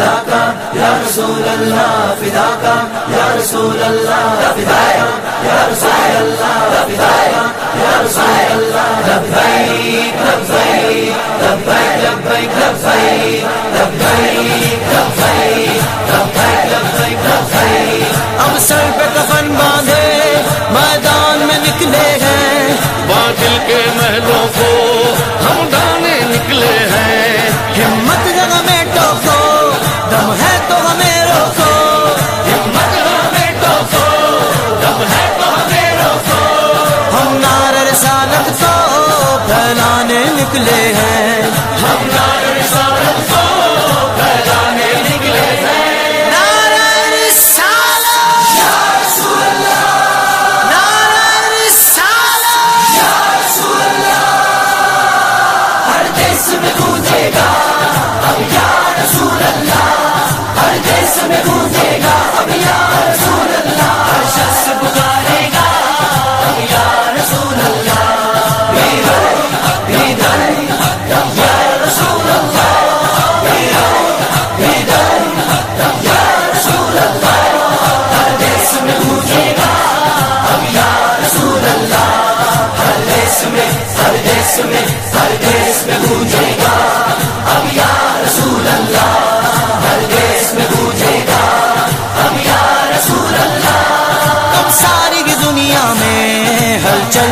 फिदा का या रसूल अल्लाह फिदा का या रसूल अल्लाह फिदाया या रसूल अल्लाह फिदाया या रसूल अल्लाह लब्बैक लब्बैक लब्बैक लब्बैक लब्बैक लब्बैक अब सर पे कफन बांधे में निकले हैं बातिल के महलों को ले है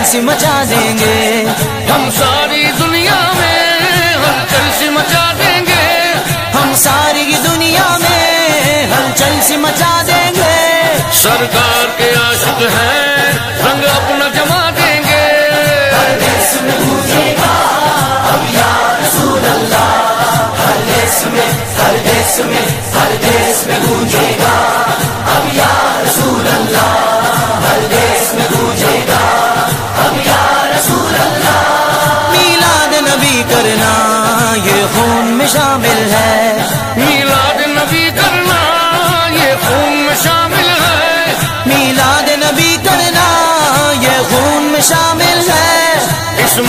सी मचा देंगे। हम सारी दुनिया में हलचल सी मचा देंगे। हम सारी की दुनिया में हलचल सी मचा देंगे। सरकार के आशिक हैं रंग अपना जमा देंगे। हर देश में गूंजेगा अब या रसूल अल्लाह हर देश में हर देश में हर देश में गूंजेगा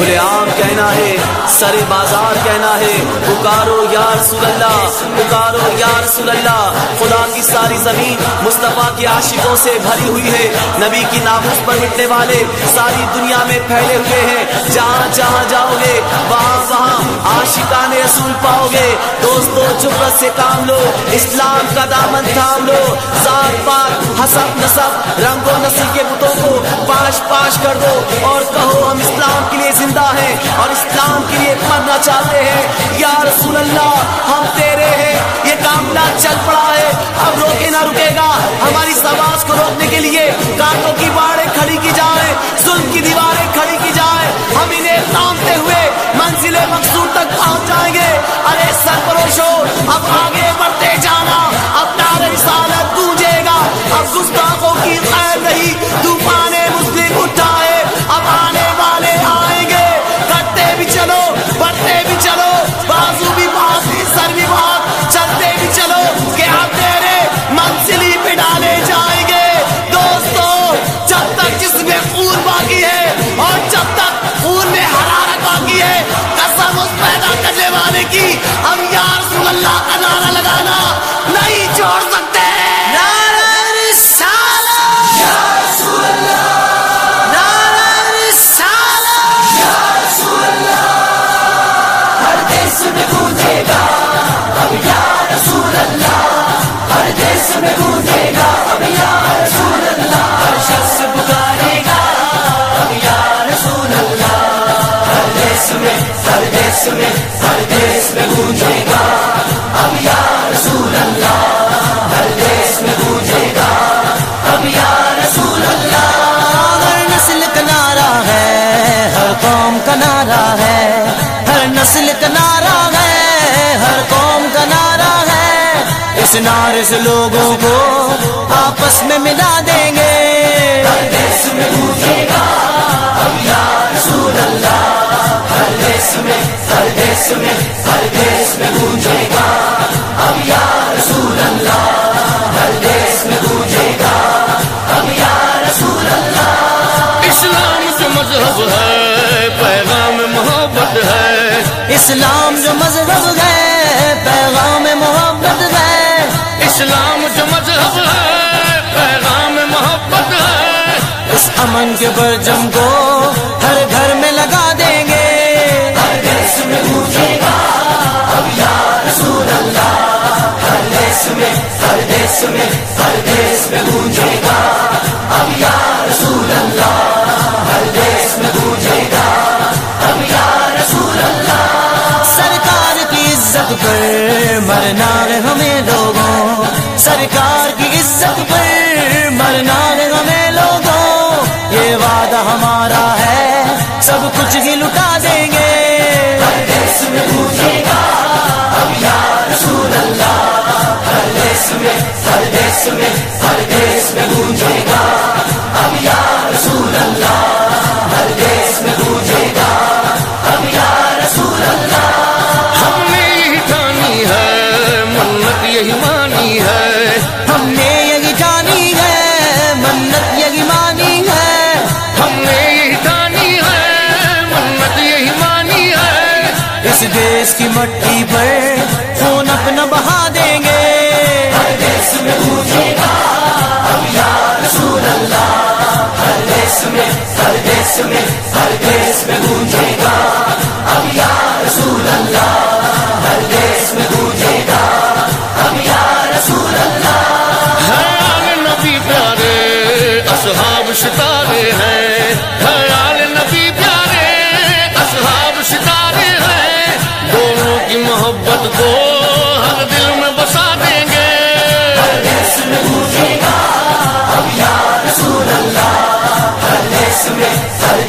खुलेआम कहना है, सरे बाज़ार कहना है, पुकारो यार सुल्ला पुकारो यार सुल्ला खुदा की सारी ज़मीन मुस्तफ़ा के आशिकों से भरी हुई है, नबी की नाबूस पर मिटने वाले सारी दुनिया में फैले हुए हैं। जहाँ जहाँ जाओगे, वहाँ आशिका रसूल पाओगे। दोस्तों चुपत से काम लो। इस्लाम का दामन थाम लो। जात पात, हसब नसब, रंगो नस्ल के बुतों को पाश पाश कर दो। और कहो, हम इस्लाम के लिए ज़िंदा हैं और इस्लाम के लिए मरना चाहते हैं। या रसूल अल्लाह हम तेरे हैं। ये कामला चल पड़ा है। अब रोके ना रुकेगा। हमारी समाज को रोकने के लिए देश में हर देश में हर देश में गूंजेगा अब अल्लाह हर देश में गूंजेगा अब अल्लाह हर नस्ल का नारा है, हर कौम का नारा है, हर नस्ल का नारा है हर कौम का नारा है। इस नारे से लोगों को आपस में मिला देंगे देश में हर देश में हर देश में गूंजेगा अब या रसूल अल्लाह हर देश में गूंजेगा अब या रसूल अल्लाह इस्लाम जो मज़हब है पैगाम मोहब्बत है। इस्लाम जो मज़हब है पैगाम मोहब्बत है। इस्लाम जो मज़हब है पैगाम मोहब्बत है। इस अमन के परचम को हर में हर देश में हर देश में गूंजेगा। अब या रसूल अल्लाह हर देश में गूंजेगा। अब या रसूल अल्लाह सरकार की इज़्ज़त पर मरना है हमें लोगों, सरकार की इज़्ज़त पर देश में हर देश में में हर देश में गूंजेगा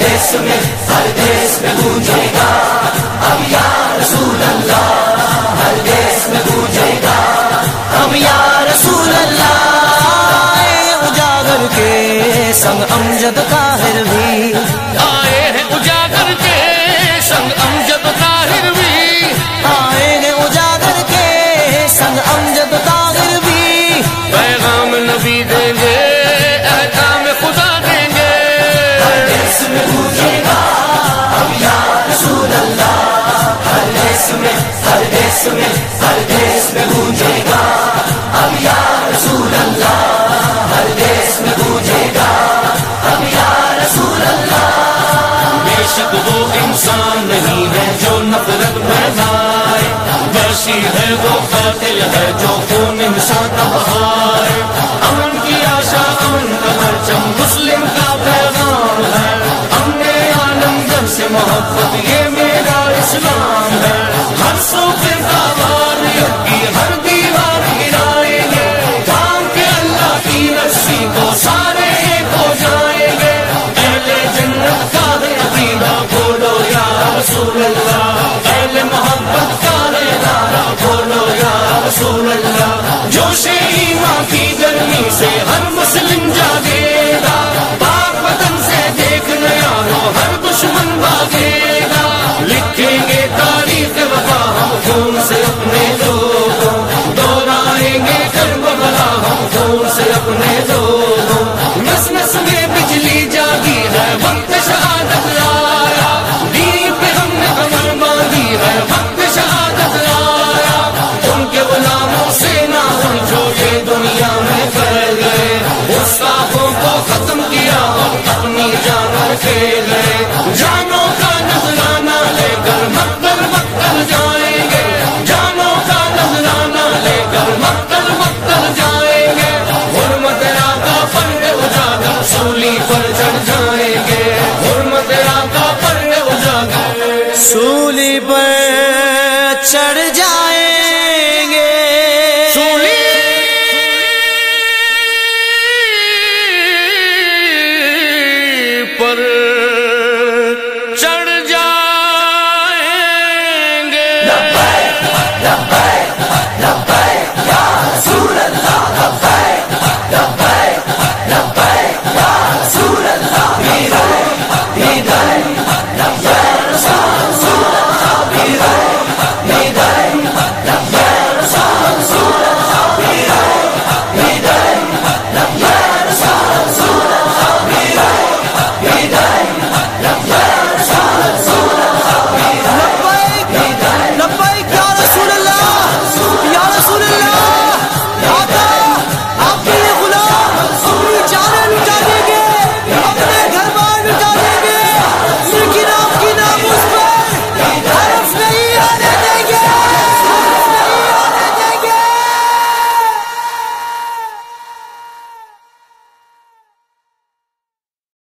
देश में हर देश में गूंजेगा हम या रसूल अल्लाह हर देश में गूंजेगा हम या रसूल अल्लाह उजागर के संग अमजद हर भी। दिल है जो खून हिंसा का बहार अमन की आशा, अमन का परचम, मुस्लिम का पैगाम है। हमने आनंद से मोहब्बत, ये मेरा इस्लाम है। हर सौ का रसूल पर चढ़ जा